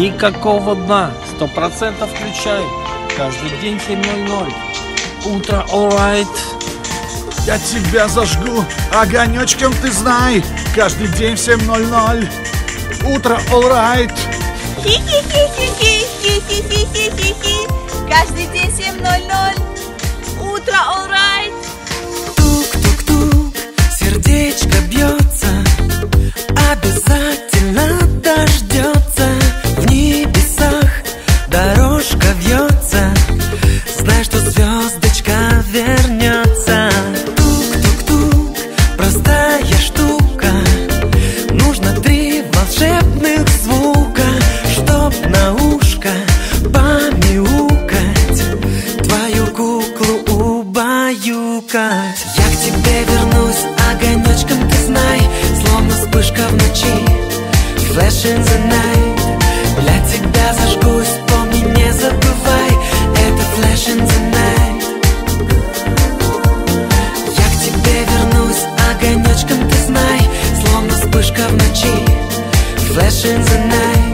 Никакого дна, сто процентов включай. Каждый день 7.00. Утро alright. Я тебя зажгу, огонечком ты знай. Каждый день в 7.00. Утро alright. Каждый день 7.00. Утро alright. На ушко помяукать Твою куклу убаюкать. Я к тебе вернусь огонечком, ты знай Словно вспышка в ночи. Flash in the night Для тебя зажгусь, помни, не забывай Это flash in the night. Я к тебе вернусь огонечком, ты знай Словно вспышка в ночи. Flash in the night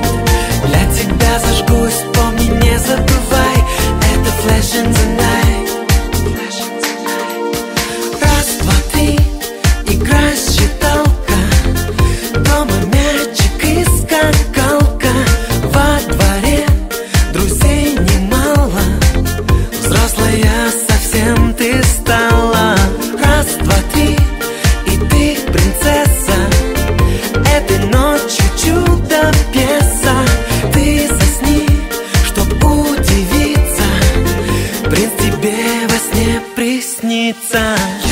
забывай Это flash in the night снится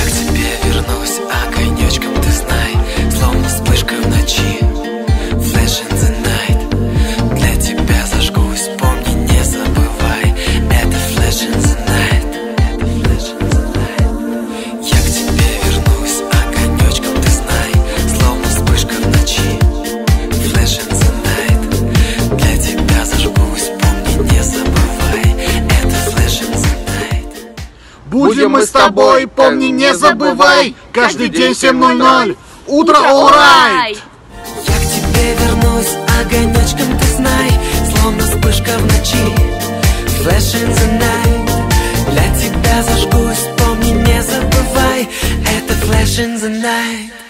друзья, мы с тобой, помни, не забывай, каждый день 7.00, утро урай! Я к тебе вернусь, огонечком ты знай, словно вспышка в ночи, flash in the night. Для тебя зажгусь, помни, не забывай, это flash in the night.